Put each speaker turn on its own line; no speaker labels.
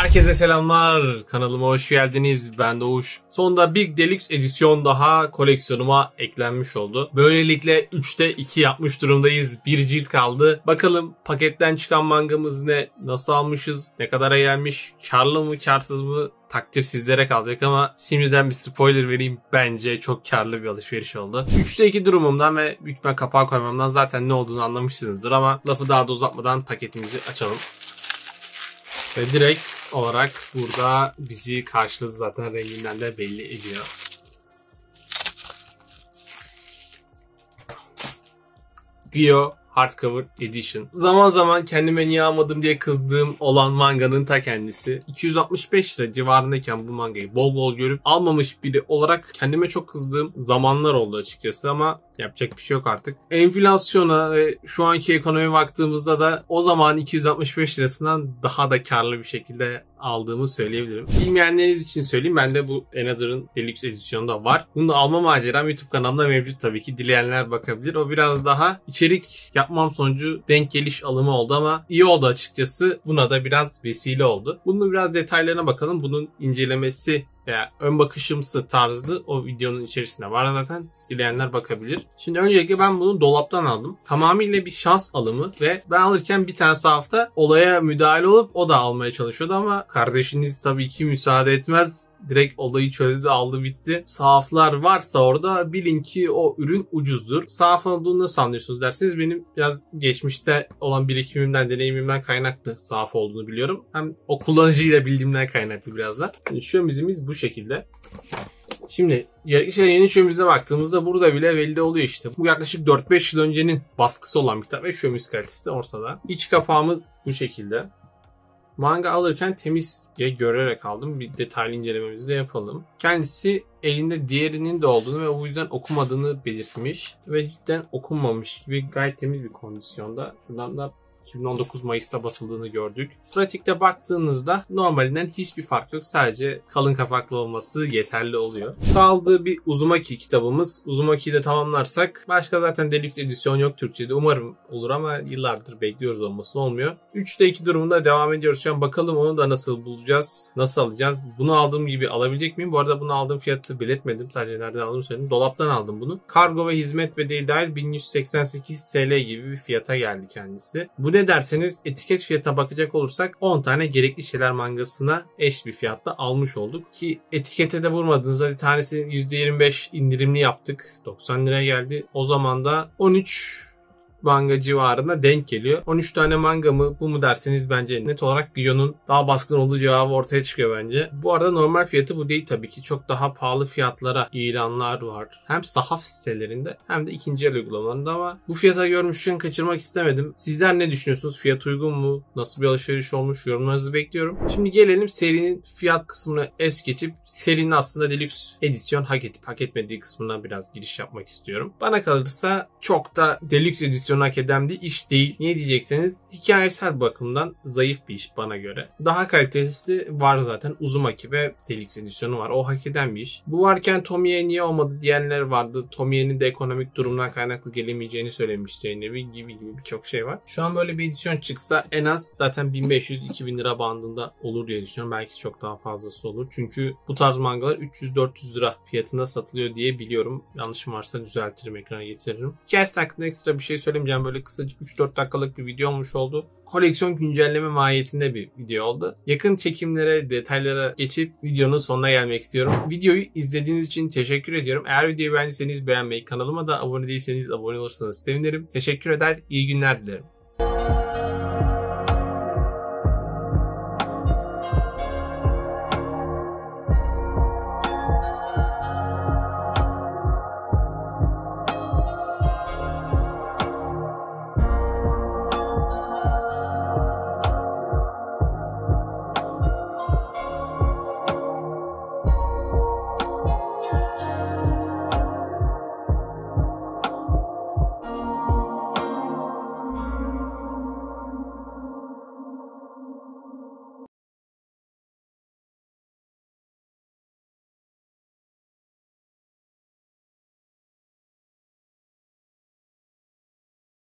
Herkese selamlar. Kanalıma hoş geldiniz. Ben Doğuş. Sonunda Big Deluxe edisyon daha koleksiyonuma eklenmiş oldu. Böylelikle 3'te 2 yapmış durumdayız. Bir cilt kaldı. Bakalım paketten çıkan mangamız ne? Nasıl almışız? Ne kadara gelmiş? Karlı mı karsız mı? takdir sizlere kalacak ama şimdiden bir spoiler vereyim. Bence çok karlı bir alışveriş oldu. 3'te 2 durumumdan ve büyük kapağı koymamdan zaten ne olduğunu anlamışsınızdır ama lafı daha da uzatmadan paketimizi açalım. Ve direkt olarak burada bizi karşıladı zaten renginden de belli ediyor. Gyo Hardcover Edition. Zaman zaman kendime niye almadım diye kızdığım olan manganın ta kendisi. 265 lira civarındayken bu mangayı bol bol görüp almamış biri olarak kendime çok kızdığım zamanlar oldu açıkçası ama yapacak bir şey yok artık. Enflasyona ve şu anki ekonomi baktığımızda da o zaman 265 lirasından daha da karlı bir şekilde aldığımı söyleyebilirim. Bilmeyenleriniz için söyleyeyim. Bende bu Another'ın Deluxe edisyonu da var. Bunu da alma maceram YouTube kanalımda mevcut tabii ki. Dileyenler bakabilir. O biraz daha içerik yapmam sonucu denk geliş alımı oldu ama iyi oldu açıkçası. Buna da biraz vesile oldu. Bunun biraz detaylarına bakalım. Bunun incelemesi veya ön bakışımsı tarzı o videonun içerisinde var zaten. Dileyenler bakabilir. Şimdi öncelikle ben bunu dolaptan aldım. Tamamıyla bir şans alımı ve ben alırken bir tane sahafta olaya müdahale olup o da almaya çalışıyordu ama kardeşiniz tabii ki müsaade etmez direkt olayı çözdü aldı bitti. Sahaflar varsa orada bilin ki o ürün ucuzdur. Sahaf olduğunu nasıl anlıyorsunuz derseniz benim biraz geçmişte olan birikimimden, deneyimimden kaynaklı sahaf olduğunu biliyorum. Hem o kullanıcıyı da bildiğimden kaynaklı biraz da. Yani şömizimiz bu şekilde. Şimdi gerekli yeni çömüze baktığımızda burada bile belli oluyor işte. Bu yaklaşık 4-5 yıl öncenin baskısı olan bir kitap ve şömiz kalitesi de ortada. İç kapağımız bu şekilde. Manga alırken temiz diye görerek aldım. Bir detaylı incelememizi de yapalım. Kendisi elinde diğerinin de olduğunu ve o yüzden okumadığını belirtmiş. Ve cidden okunmamış gibi gayet temiz bir kondisyonda. Şuradan da 2019 Mayıs'ta basıldığını gördük. Pratikte baktığınızda normalinden hiçbir fark yok. Sadece kalın kapaklı olması yeterli oluyor. Kaldığı bir Uzumaki kitabımız. Uzumaki'yi de tamamlarsak başka zaten Deluxe edisyon yok Türkçe'de. Umarım olur ama yıllardır bekliyoruz olmasını olmuyor. 3'te 2 durumunda devam ediyoruz. Şu an bakalım onu da nasıl bulacağız? Nasıl alacağız? Bunu aldığım gibi alabilecek miyim? Bu arada bunu aldığım fiyatı belirtmedim. Sadece nereden aldığımı söyledim. Dolaptan aldım bunu. Kargo ve hizmet bedeli dahil 1188 TL gibi bir fiyata geldi kendisi. Bu ne ne derseniz etiket fiyatına bakacak olursak 10 tane gerekli şeyler mangasına eş bir fiyatta almış olduk. Ki etikete de vurmadığınızda bir tanesinin %25 indirimli yaptık. 90 liraya geldi. O zaman da 13 manga civarında denk geliyor. 13 tane manga mı bu mu derseniz bence net olarak Gyo'nun daha baskın olduğu cevabı ortaya çıkıyor bence. Bu arada normal fiyatı bu değil tabii ki. Çok daha pahalı fiyatlara ilanlar var. Hem sahaf sitelerinde hem de ikinci el uygulamalarında ama bu fiyata görmüşken kaçırmak istemedim. Sizler ne düşünüyorsunuz? Fiyat uygun mu? Nasıl bir alışveriş olmuş? Yorumlarınızı bekliyorum. Şimdi gelelim serinin fiyat kısmını es geçip serinin aslında deluxe edisyon hak edip hak etmediği kısmına biraz giriş yapmak istiyorum. Bana kalırsa çok da deluxe edisyon prodüksiyonu hak eden bir iş değil. Niye diyecekseniz hikayesel bakımdan zayıf bir iş bana göre. Daha kalitesi var zaten. Uzumaki ve Felix edisyonu var. O hak eden bir iş. Bu varken Tomiye niye olmadı diyenler vardı. Tomiye'nin de ekonomik durumdan kaynaklı gelemeyeceğini söylemişti Enevi gibi gibi birçok şey var. Şu an böyle bir edisyon çıksa en az zaten 1500-2000 lira bandında olur diye düşünüyorum. Belki çok daha fazlası olur. Çünkü bu tarz mangalar 300-400 lira fiyatında satılıyor diye biliyorum. Yanlışım varsa düzeltirim ekrana getiririm. Hikayesi hakkında ekstra bir şey söyleyeyim söylemeyeceğim böyle kısacık 3-4 dakikalık bir video olmuş oldu. Koleksiyon güncelleme mahiyetinde bir video oldu. Yakın çekimlere, detaylara geçip videonun sonuna gelmek istiyorum. Videoyu izlediğiniz için teşekkür ediyorum. Eğer videoyu beğendiyseniz beğenmeyi, kanalıma da abone değilseniz abone olursanız sevinirim. Teşekkür eder, iyi günler dilerim.